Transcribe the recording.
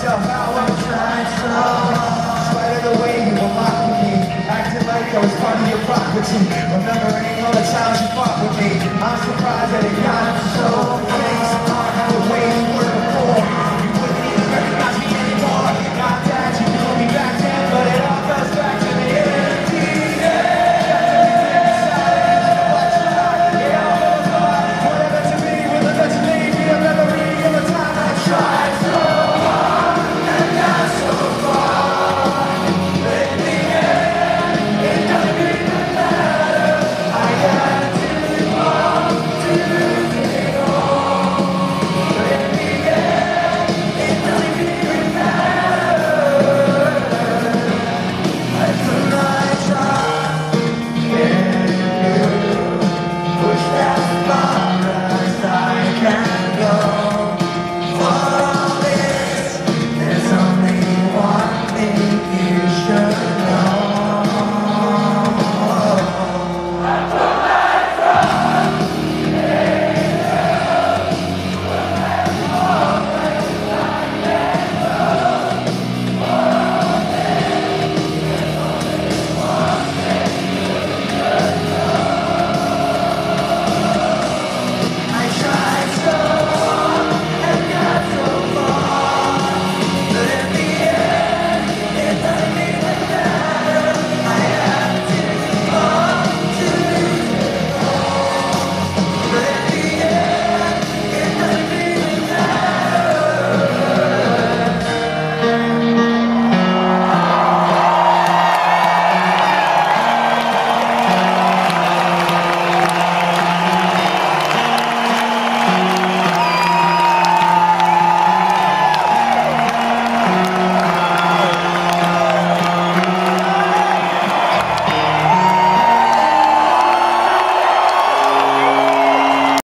myself out I'm trying so hard. Spite of the way you were mocking me, acting like I was part of your property. Remembering all the times you